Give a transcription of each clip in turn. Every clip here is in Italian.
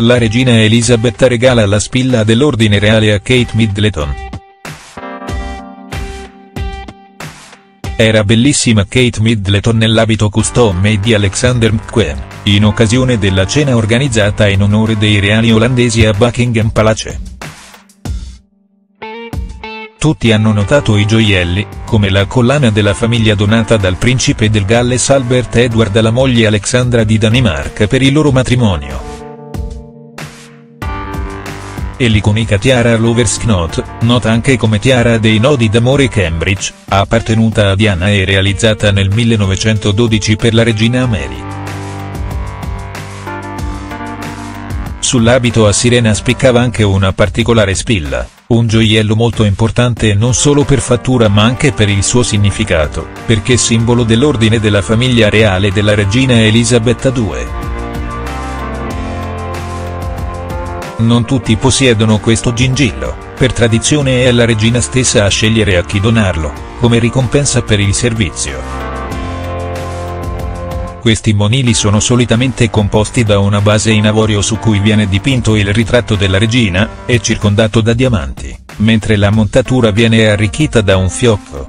la regina Elisabetta regala la spilla dell'ordine reale a Kate Middleton. Era bellissima Kate Middleton nell'abito custom made di Alexander McQueen, in occasione della cena organizzata in onore dei reali olandesi a Buckingham Palace. Tutti hanno notato i gioielli, come la collana della famiglia donata dal principe del Galles Albert Edward alla moglie Alexandra di Danimarca per il loro matrimonio e l'iconica tiara Loversknot, nota anche come tiara dei nodi d'amore Cambridge, appartenuta a Diana e realizzata nel 1912 per la regina Mary. Sull'abito a sirena spiccava anche una particolare spilla, un gioiello molto importante non solo per fattura ma anche per il suo significato, perché simbolo dell'ordine della famiglia reale della regina Elisabetta II. Non tutti possiedono questo gingillo, per tradizione è la regina stessa a scegliere a chi donarlo, come ricompensa per il servizio. Questi monili sono solitamente composti da una base in avorio su cui viene dipinto il ritratto della regina, e circondato da diamanti, mentre la montatura viene arricchita da un fiocco.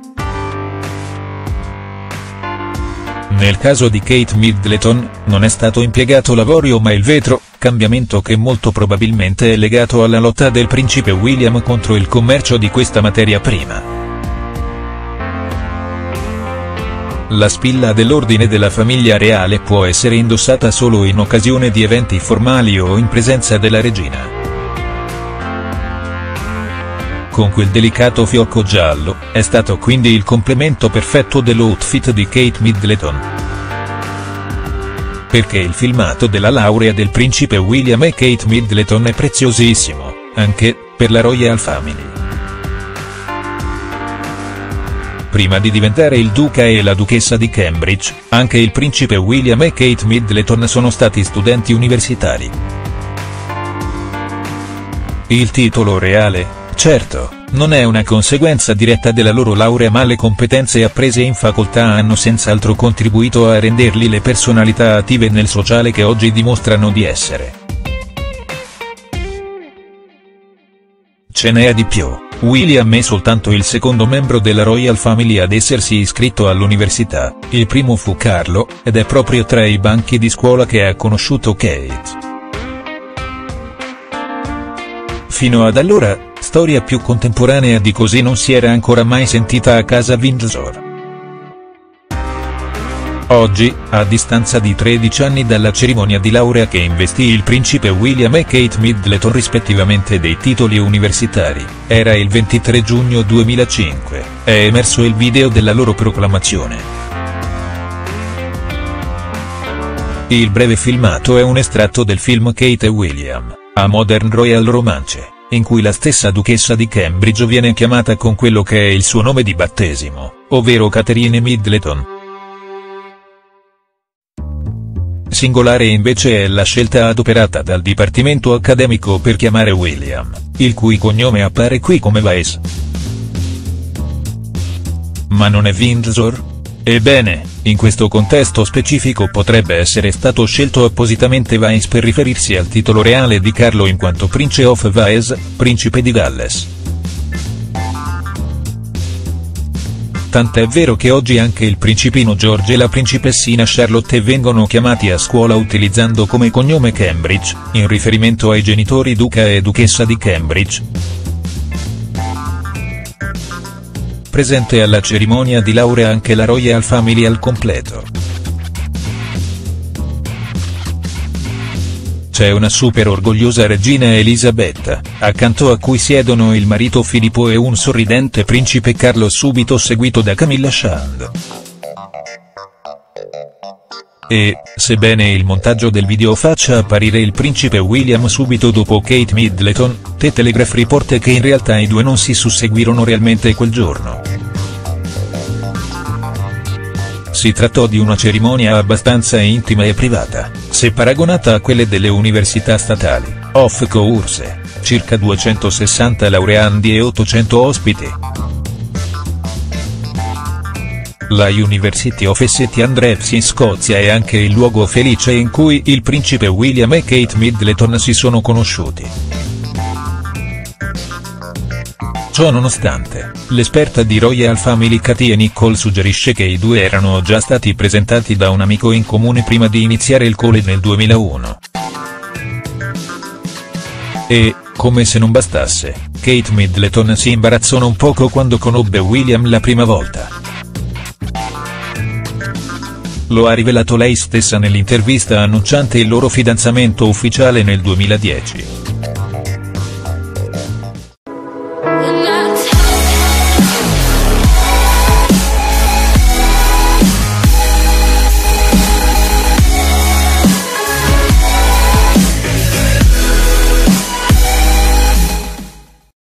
Nel caso di Kate Middleton, non è stato impiegato l'avorio ma il vetro, cambiamento che molto probabilmente è legato alla lotta del principe William contro il commercio di questa materia prima. La spilla dell'ordine della famiglia reale può essere indossata solo in occasione di eventi formali o in presenza della regina. Con quel delicato fiocco giallo, è stato quindi il complemento perfetto dell'outfit di Kate Middleton. Perché il filmato della laurea del principe William e Kate Middleton è preziosissimo, anche, per la Royal Family. Prima di diventare il duca e la duchessa di Cambridge, anche il principe William e Kate Middleton sono stati studenti universitari. Il titolo reale, Certo, non è una conseguenza diretta della loro laurea ma le competenze apprese in facoltà hanno senz'altro contribuito a renderli le personalità attive nel sociale che oggi dimostrano di essere. Ce n'è di più, William è soltanto il secondo membro della Royal Family ad essersi iscritto all'università, il primo fu Carlo, ed è proprio tra i banchi di scuola che ha conosciuto Kate. Fino ad allora, storia più contemporanea di così non si era ancora mai sentita a casa Windsor. Oggi, a distanza di 13 anni dalla cerimonia di laurea che investì il principe William e Kate Middleton rispettivamente dei titoli universitari, era il 23 giugno 2005, è emerso il video della loro proclamazione. Il breve filmato è un estratto del film Kate e William, a Modern Royal Romance in cui la stessa duchessa di Cambridge viene chiamata con quello che è il suo nome di battesimo, ovvero Catherine Middleton. Singolare invece è la scelta adoperata dal dipartimento accademico per chiamare William, il cui cognome appare qui come Vice. Ma non è Windsor? Ebbene, in questo contesto specifico potrebbe essere stato scelto appositamente Vice per riferirsi al titolo reale di Carlo in quanto Prince of Wales, principe di Galles. Tant'è vero che oggi anche il principino George e la principessina Charlotte vengono chiamati a scuola utilizzando come cognome Cambridge, in riferimento ai genitori duca e duchessa di Cambridge. Presente alla cerimonia di laurea anche la Royal Family al completo. C'è una super orgogliosa regina Elisabetta, accanto a cui siedono il marito Filippo e un sorridente principe Carlo subito seguito da Camilla Shand. E, sebbene il montaggio del video faccia apparire il principe William subito dopo Kate Middleton, The Telegraph riporta che in realtà i due non si susseguirono realmente quel giorno. Si trattò di una cerimonia abbastanza intima e privata, se paragonata a quelle delle università statali, off course, circa 260 laureandi e 800 ospiti. La University of St Andrews in Scozia è anche il luogo felice in cui il principe William e Kate Middleton si sono conosciuti. Ciò nonostante, l'esperta di Royal Family Katie Nicole suggerisce che i due erano già stati presentati da un amico in comune prima di iniziare il cole nel 2001. E, come se non bastasse, Kate Middleton si imbarazzò un poco quando conobbe William la prima volta. Lo ha rivelato lei stessa nell'intervista annunciante il loro fidanzamento ufficiale nel 2010.